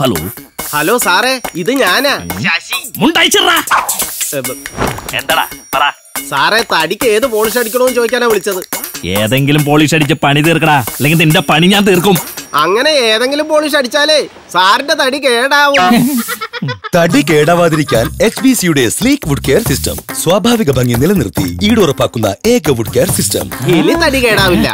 Hello. Hello സാറേ ഇത് ഞാനാ. മുണ്ടയച്ചിട്രാ എന്താടാ? പറ. സാറേ തടിക്ക് ഏത് പോളിഷ് അടിക്കണമെന്ന് ചോദിക്കാനാ വിളിച്ചത്. ഏതെങ്കിലും പോളിഷ് അടിച്ച് പണി തീർക്കടാ. അല്ലെങ്കിൽ നിന്റെ പണി ഞാൻ തീർക്കും. അങ്ങനെ ഏതെങ്കിലും പോളിഷ് അടിച്ചാലേ സാറിന്റെ തടി കേടാവും. തടി കേടാവാതിരിക്കാൻ എച്ച് ബി സിയുടെ സ്ലീക്ക് വുഡ് കെയർ സിസ്റ്റം സ്വാഭാവിക ഭംഗി നിലനിർത്തി ഈടുറപ്പാക്കുന്ന ഏക വുഡ് കെയർ സിസ്റ്റം ഇനി തടി കേടാവില്ല.